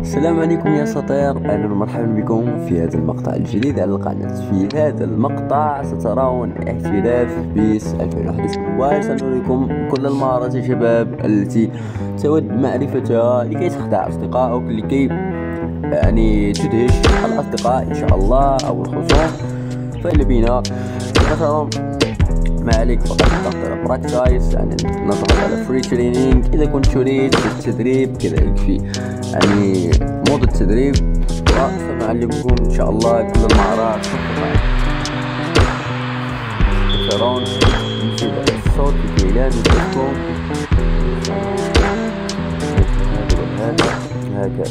السلام عليكم يا أساطير. أهلا ومرحبا بكم في هذا المقطع الجديد على القناة. في هذا المقطع سترون احتراف PES 2021 سنريكم كل المهارات يا شباب التي تود معرفتها لكي تخدع أصدقائك لكي يعني تدهش الاصدقاء إن شاء الله أو الخصوم. فإلا بينا مثلا ما عليك فقط على practice يعني نضغط على free training إذا كنت تريد التدريب كذلك في يعني مود التدريب وسنعلمكم إن شاء الله كل المهارات ترون نزيد الصوت لكي لا نزيدكم هذا هكذا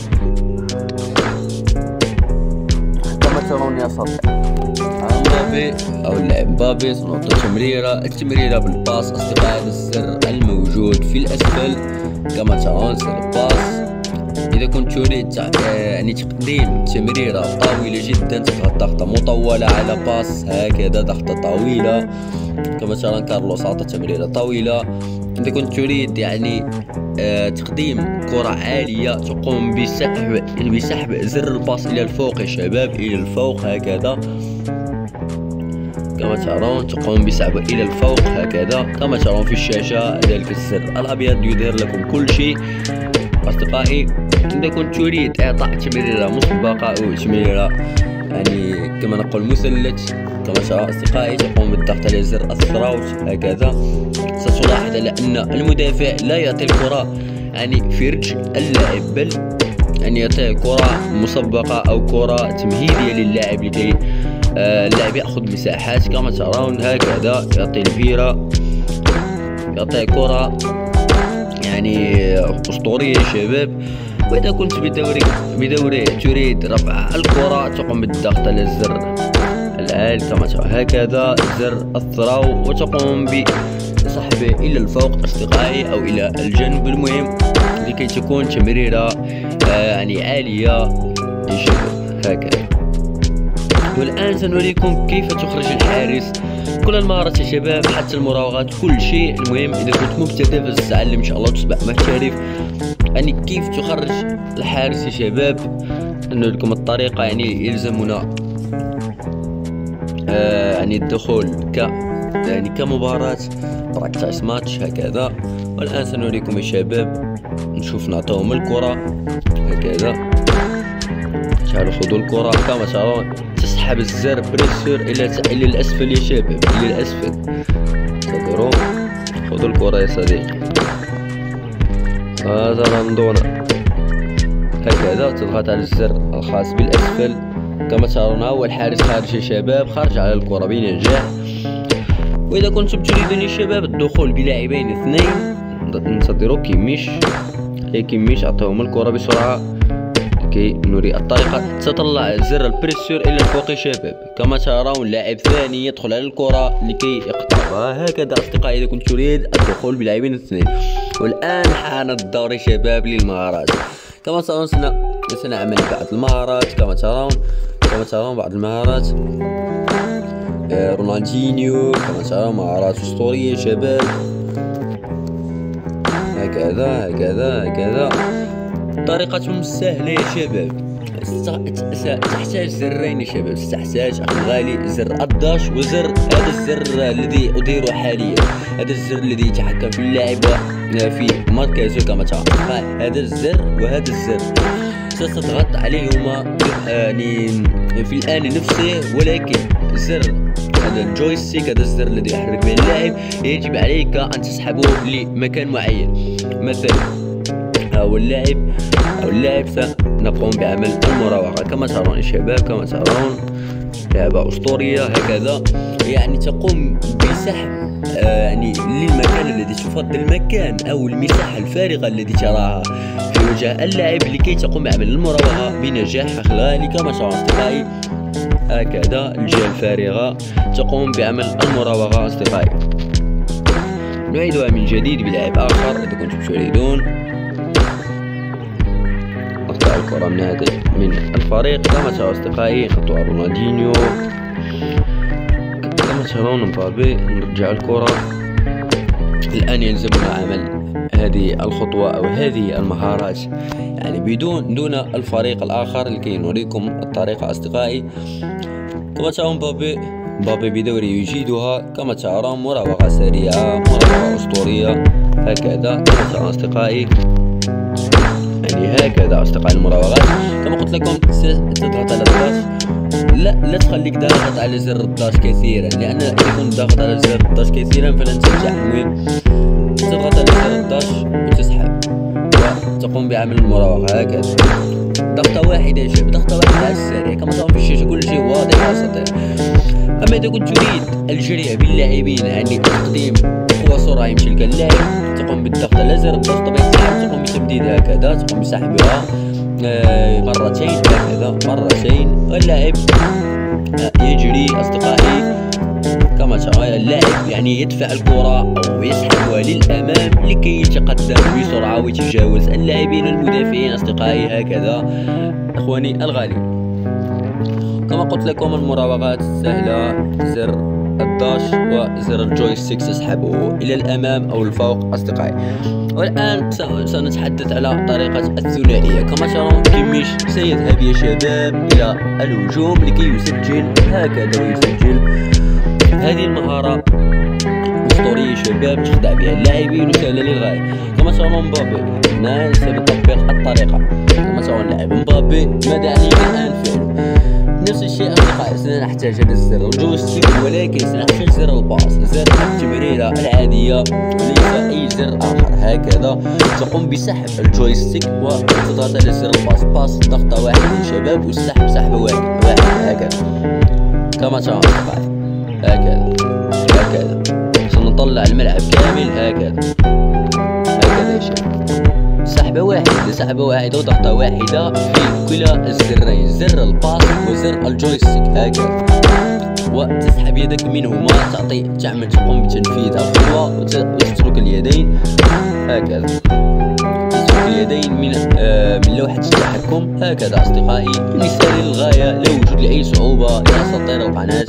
كما ترون يا صديقي. مبابي أو اللاعب مبابي سنعطي تمريرة. التمريرة بالباس اصدقائي السر الموجود في الأسفل. كما ترون زر ال pass إذا كنت تريد يعني تقديم تمريرة طويلة جدا تضغط ضغطة مطولة على pass هكذا ضغطة طويلة. كما ترون كارلوس عطى تمريرة طويلة. إذا كنت تريد يعني آه تقديم كرة عالية تقوم بسحب بسحب زر ال pass إلى الفوق. يا شباب إلى الفوق. هكذا. كما ترون تقوم بسحبه إلى الفوق هكذا كما ترون في الشاشة ذلك الزر الأبيض يظهر لكم كل شيء. أصدقائي إذا كنت تريد إعطاء تمريرة مسبقة أو تمريرة يعني كما نقول مثلث كما ترى أصدقائي تقوم بالضغط على زر الثراوت هكذا. ستلاحظ على أن المدافع لا يعطي الكرة يعني في رجل اللاعب بل أن يعطي كرة مسبقة أو كرة تمهيدية للاعب لكي اللاعب يأخذ مساحات كما ترون هكذا يعطي الفيرة يعطي كرة يعني أسطورية يا شباب. وإذا كنت بدوري بدوري تريد رفع الكرة تقوم بالضغط على الزر الآل كما ترى هكذا زر الثراو وتقوم بسحبه إلى الفوق أصدقائي أو إلى الجنب المهم لكي تكون تمريرة آه، يعني عالية هكذا. والآن سنريكم كيف تخرج الحارس. كل المهارات يا شباب حتى المراوغات كل شيء. المهم إذا كنت مبتدئ فستتعلم إن شاء الله تصبح محترف يعني كيف تخرج الحارس يا شباب؟ نقول لكم الطريقة يعني يلزمنا آه يعني الدخول ك يعني كمباراة. براكتايس ماتش هكذا. والآن سنريكم يا شباب. نشوف نعطيهم الكرة هكذا. تعالوا خذوا الكرة كما ترون تسحب الزر بريسور إلى إلى الأسفل يا شباب إلى الأسفل. تقدروا خذوا الكرة يا صديقي. هذا راندونا هكذا تضغط على الزر الخاص بالأسفل. كما ترون هو الحارس خارج يا شباب خرج على الكرة بنجاح وإذا كنتم تريدون يا شباب الدخول بلاعبين اثنين ننتظروا كيميش. هي كيميش؟ أعطيهم الكرة بسرعة. لكي نري الطريقة. تطلع زر البريسور إلى الفوق شباب. كما ترون لاعب ثاني يدخل على الكرة لكي يقطعها هكذا أصدقائي إذا كنت تريد الدخول بلاعبين اثنين والآن حان الدور شباب للمهارات. كما ترون سنعمل بعض المهارات. كما ترون كما ترون بعض المهارات. آه، رونالدينيو. كما ترون مهارات أسطورية شباب. هكذا هكذا هكذا. طريقة سهلة يا شباب. تحتاج زرين يا شباب. تحتاج أخي الغالي زر الداش وزر هذا الزر الذي أديره حاليا. هذا الزر الذي يتحكم في اللاعب في مركزه كما ترى هذا الزر وهذا الزر. ستضغط عليهما يعني في الآن نفسه ولكن زر هذا الجويستيك هذا الزر الذي يحرك به اللاعب يجب عليك أن تسحبه لمكان معين. مثلا أو اللاعب أو اللاعب سنقوم بعمل المراوغة. كما ترون الشباب كما ترون لعبة أسطورية هكذا. يعني تقوم بسحب آه يعني للمكان الذي تفضل المكان أو المساحة الفارغة التي تراها في وجه اللاعب لكي تقوم بعمل المراوغة بنجاح الغالي كما ترون أصدقائي هكذا الجهة الفارغة تقوم بعمل المراوغة. أصدقائي نعيدها من جديد بلاعب آخر. إذا كنتم تريدون الكرة من الفريق كما ترى أصدقائي خطوة رونالدينيو. كما ترون مبابي نرجع الكرة الآن يلزمنا عمل هذه الخطوة أو هذه المهارات. يعني بدون دون الفريق الآخر لكي نريكم الطريقة أصدقائي. كما ترون بابي بابي بدوره يجيدها. كما ترون مراوغة سريعة مراوغة أسطورية. هكذا كما ترون أصدقائي. يعني هكذا أصدقائي المراوغات. كما قلت لكم تضغط على الضغط لا لا تخليك ضاغط على زر الضغط كثيرا لأن إذا كنت ضاغط على زر الضغط كثيرا فلن تنجح. المهم تضغط على زر الضغط وتسحب وتقوم بعمل المراوغة هكذا. ضغطة واحدة يا شباب ضغطة واحدة على السريع. كما ترون في الشاشة كل شيء واضح وسطيع أما إذا كنت تريد الجري باللاعبين يعني تقديم قوة سرعة يمشي لك اللاعب بالضغط على زر الضغط الحال تقوم بتمديد هكذا تقوم بسحبها آه، مرتين هكذا مرتين. واللاعب يجري أصدقائي كما ترى اللاعب يعني يدفع الكرة أو يسحبها للأمام لكي يتقدم بسرعة ويتجاوز اللاعبين المدافعين أصدقائي هكذا. إخواني الغالي كما قلت لكم المراوغات سهلة زر الداش وزر الجويستيك تسحبه إلى الأمام أو الفوق أصدقائي. والآن سنتحدث على طريقة الثنائية. كما ترون كيميش سيذهب يا شباب إلى الهجوم لكي يسجل. هكذا ويسجل هذه المهارة أسطورية شباب تخدع بها اللاعبين وسهلة للغاية. كما ترون مبابي هنا سنطبق الطريقة. كما ترون اللاعب مبابي ماذا الآن فعله أصدقائي سنحتاج هذا الزر. ال joystick ولكن سنحتاج زر ال pass. زر التمريرة العادية وليس أي زر آخر. هكذا تقوم بسحب ال joystick وتضغط على زر ال pass. pass ضغطة واحدة يا شباب والسحب سحبة واحدة هكذا. كما ترون هكذا. هكذا. سنطلع الملعب كامل. هكذا. سحبة واحدة وضغطة واحدة. في كلا الزرين زر الباص وزر الجويستيك هكذا وتسحب يدك منهما تعطي تعمل تقوم بتنفيذ الخطوة وتترك اليدين. هكذا. تترك اليدين من آه من لوحة التحكم. هكذا أصدقائي. سهل للغاية لا وجود لأي صعوبة يا أساطير القناة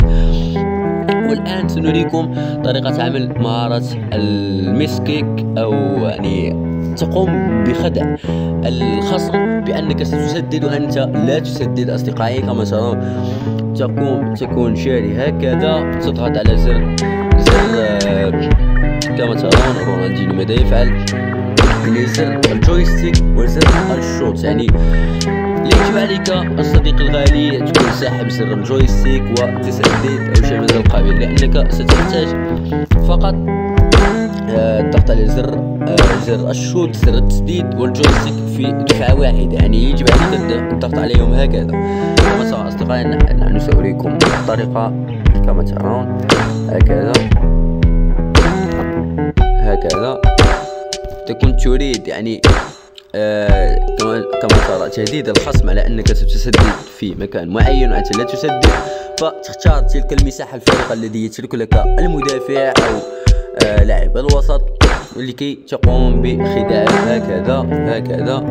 والآن سنريكم طريقة عمل مهارة ال miskick أو يعني تقوم بخدع الخصم بأنك ستسدد وأنت لا تسدد أصدقائي. كما ترون تقوم تكون جاري هكذا تضغط على زر زر كما ترون رونالدينيو ماذا يفعل. يعني زر ال joystick وزر ال shoot يعني يجب عليك الصديق الغالي تكون ساحب زر ال joystick وتسدد أو شيء من القبيل؟ لأنك ستحتاج فقط الضغط على زر آه، زر ال shoot زر التسديد وال joystick في دفعة واحدة. يعني يجب عليك الضغط عليهم هكذا. كما ترون أصدقائي نحن سأريكم الطريقة. كما ترون هكذا. هكذا. تكون تريد يعني آه كما ترى تهديد الخصم على أنك ستسدد في مكان معين وأنت لا تسدد فتختار تلك المساحة الفارغة الذي يترك لك المدافع آه لاعب الوسط لكي تقوم بخداع. هكذا هكذا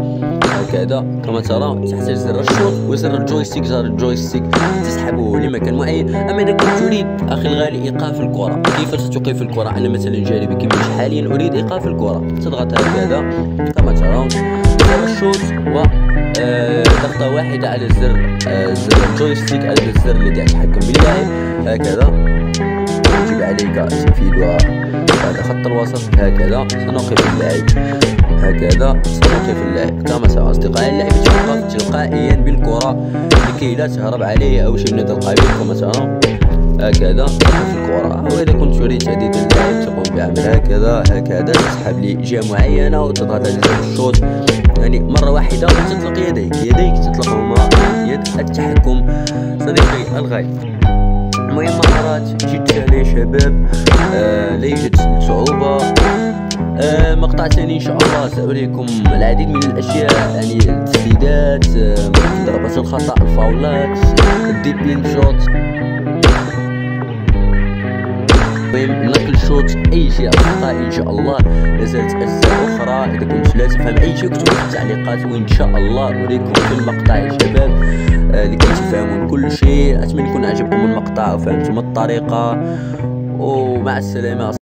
هكذا. كما ترى تحتاج زر ال shoot وزر ال joystick. زر ال joystick تسحبه لمكان معين. أما إذا كنت تريد أخي الغالي إيقاف الكرة كيف ستوقف الكرة؟ أنا مثلا جانبي كما حاليا أريد إيقاف الكرة. تضغط هكذا. كما ترون زر الشوط و آه، ضغطة واحدة على زر آه، زر الجويستيك على الزر الذي يتحكم باللاعب. هكذا. يجب عليك تنفيذها بعد خط الوسط هكذا. سنوقف اللاعب هكذا سنوقف اللاعب كما سوى أصدقائي اللاعب يتوقف تلقائيا بالكرة. لكي لا تهرب عليه أو شيء من هذا القبيل كما ترى هكذا في الكرة. أو إذا كنت تريد تهديد اللاعب تقوم بعمل. هكذا هكذا تسحب لجهة معينة وتضغط على الشوط. يعني مرة واحدة وتطلق يديك. يديك تطلقهما يد التحكم. صديقي الغالي المهم مهارات جد سهلة يا شباب آه يوجد صعوبة. آه مقطع ثاني إن شاء الله سأريكم العديد من الأشياء. يعني التسديدات آه الخطأ الفاولات الديبين شوت. المهم شوط اي شيء اصدقائي إن شاء الله. نزلت أجزاء أخرى. إذا كنت لا تفهم أي شيء اكتبوا في التعليقات وإن شاء الله اريكم في المقطع يا شباب. آه لكي تفهمون كل شيء أتمنى يكون عجبكم المقطع وفهمتم الطريقة. ومع السلامة.